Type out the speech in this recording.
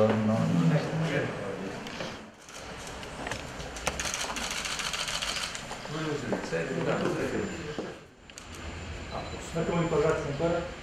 però no, non è Un attimo di.